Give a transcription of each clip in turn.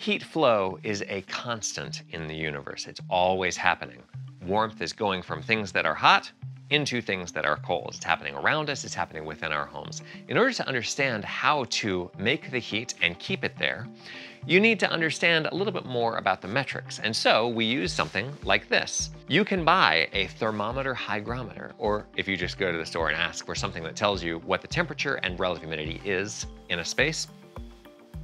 Heat flow is a constant in the universe. It's always happening. Warmth is going from things that are hot into things that are cold. It's happening around us, it's happening within our homes. In order to understand how to make the heat and keep it there, you need to understand a little bit more about the metrics. And so we use something like this. You can buy a thermometer hygrometer, or if you just go to the store and ask for something that tells you what the temperature and relative humidity is in a space,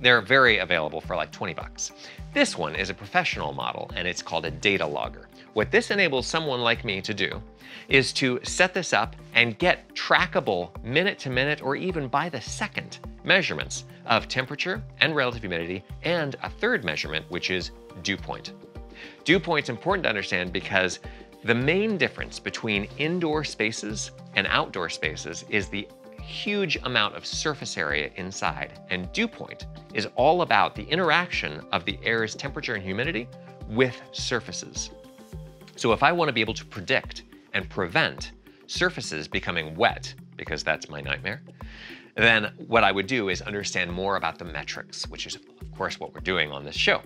they're very available for like 20 bucks. This one is a professional model and it's called a data logger. What this enables someone like me to do is to set this up and get trackable minute to minute or even by the second measurements of temperature and relative humidity and a third measurement, which is dew point. Dew point is important to understand because the main difference between indoor spaces and outdoor spaces is the huge amount of surface area inside. And dew point is all about the interaction of the air's temperature and humidity with surfaces. So if I want to be able to predict and prevent surfaces becoming wet, because that's my nightmare, then what I would do is understand more about the metrics, which is, of course, what we're doing on this show.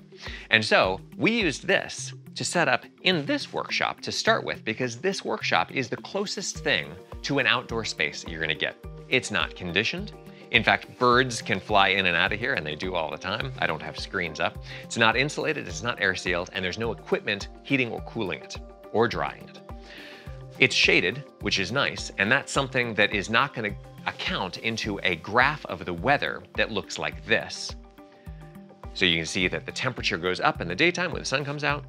And so we used this to set up in this workshop to start with, because this workshop is the closest thing to an outdoor space you're going to get. It's not conditioned. In fact, birds can fly in and out of here, and they do all the time. I don't have screens up. It's not insulated, it's not air sealed, and there's no equipment heating or cooling it or drying it. It's shaded, which is nice, and that's something that is not going to account into a graph of the weather that looks like this. So you can see that the temperature goes up in the daytime when the sun comes out,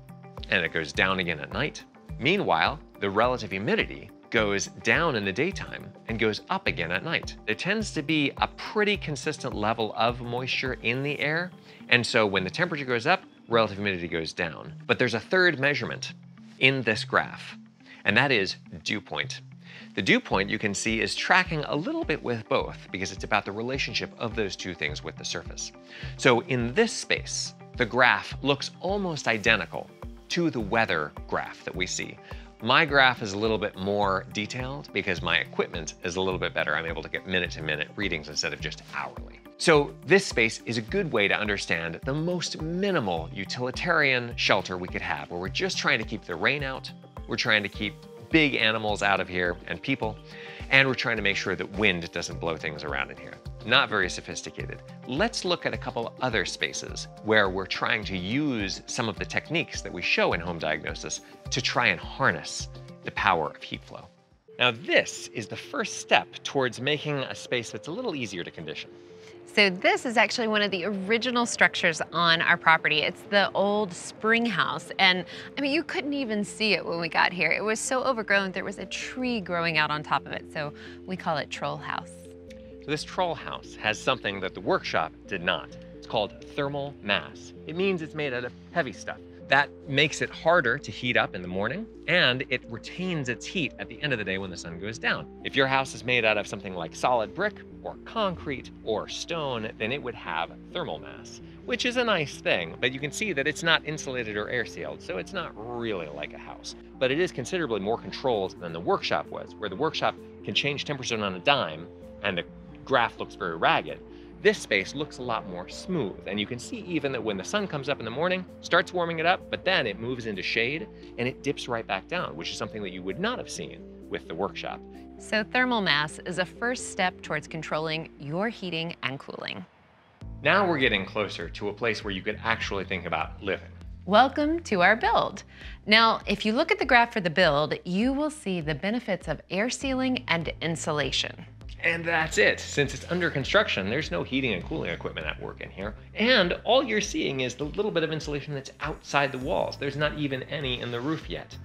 and it goes down again at night. Meanwhile, the relative humidity goes down in the daytime and goes up again at night. There tends to be a pretty consistent level of moisture in the air, and so when the temperature goes up, relative humidity goes down. But there's a third measurement in this graph, and that is dew point. The dew point you can see is tracking a little bit with both because it's about the relationship of those two things with the surface. So in this space, the graph looks almost identical to the weather graph that we see. My graph is a little bit more detailed because my equipment is a little bit better. I'm able to get minute to minute readings instead of just hourly. So this space is a good way to understand the most minimal utilitarian shelter we could have, where we're just trying to keep the rain out, we're trying to keep big animals out of here and people, and we're trying to make sure that wind doesn't blow things around in here. Not very sophisticated. Let's look at a couple other spaces where we're trying to use some of the techniques that we show in home diagnosis to try and harness the power of heat flow. Now this is the first step towards making a space that's a little easier to condition. So this is actually one of the original structures on our property. It's the old spring house. And I mean, you couldn't even see it when we got here. It was so overgrown, there was a tree growing out on top of it. So we call it Troll House. This Troll House has something that the workshop did not. It's called thermal mass. It means it's made out of heavy stuff. That makes it harder to heat up in the morning and it retains its heat at the end of the day when the sun goes down. If your house is made out of something like solid brick or concrete or stone, then it would have thermal mass, which is a nice thing, but you can see that it's not insulated or air sealed, so it's not really like a house. But it is considerably more controlled than the workshop was, where the workshop can change temperature on a dime and the graph looks very ragged. This space looks a lot more smooth, and you can see even that when the sun comes up in the morning, starts warming it up, but then it moves into shade and it dips right back down, which is something that you would not have seen with the workshop. So thermal mass is a first step towards controlling your heating and cooling. Now we're getting closer to a place where you could actually think about living. Welcome to our build. Now, if you look at the graph for the build, you will see the benefits of air sealing and insulation. And that's it. Since it's under construction, there's no heating and cooling equipment at work in here. And all you're seeing is the little bit of insulation that's outside the walls. There's not even any in the roof yet.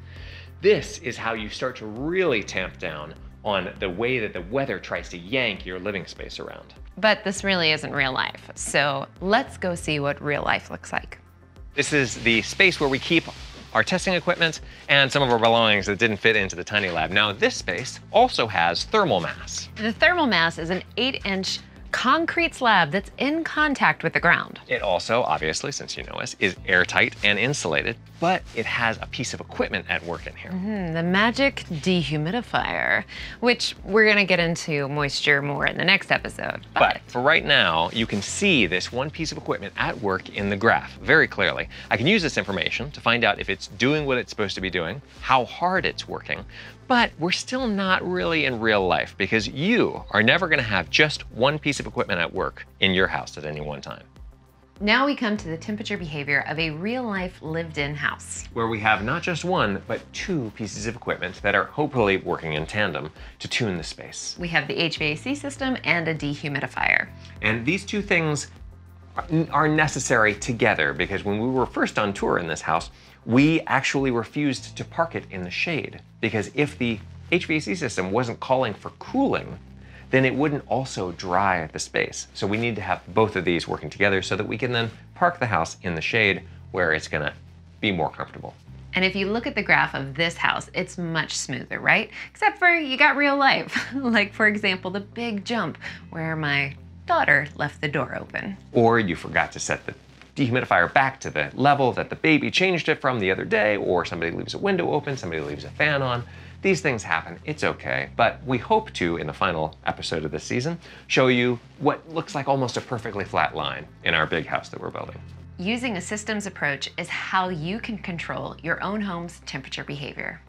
This is how you start to really tamp down on the way that the weather tries to yank your living space around. But this really isn't real life. So let's go see what real life looks like. This is the space where we keep our testing equipment, and some of our belongings that didn't fit into the tiny lab. Now this space also has thermal mass. The thermal mass is an eight inch concrete slab that's in contact with the ground. It also, obviously, since you know us, is airtight and insulated, but it has a piece of equipment at work in here. Hmm, the magic dehumidifier, which we're gonna get into moisture more in the next episode. But for right now, you can see this one piece of equipment at work in the graph very clearly. I can use this information to find out if it's doing what it's supposed to be doing, how hard it's working, but we're still not really in real life because you are never gonna have just one piece of equipment at work in your house at any one time. Now we come to the temperature behavior of a real life lived in house. Where we have not just one, but two pieces of equipment that are hopefully working in tandem to tune the space. We have the HVAC system and a dehumidifier. And these two things are necessary together because when we were first on tour in this house, we actually refused to park it in the shade because if the HVAC system wasn't calling for cooling, then it wouldn't also dry the space. So we need to have both of these working together so that we can then park the house in the shade where it's gonna be more comfortable. And if you look at the graph of this house, it's much smoother, right? Except for you got real life. like for example, the big jump where my daughter left the door open. Or you forgot to set the dehumidifier back to the level that the baby changed it from the other day, or somebody leaves a window open, somebody leaves a fan on. These things happen, it's okay, but we hope to, in the final episode of this season, show you what looks like almost a perfectly flat line in our big house that we're building. Using a systems approach is how you can control your own home's temperature behavior.